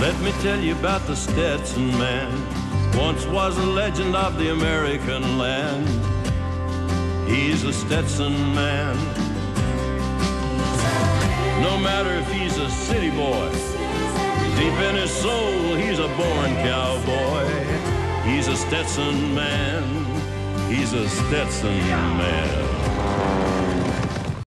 Let me tell you about the Stetson man. Once was a legend of the American land. He's a Stetson man. No matter if he's a city boy, deep in his soul, he's a born cowboy. He's a Stetson man. He's a Stetson man.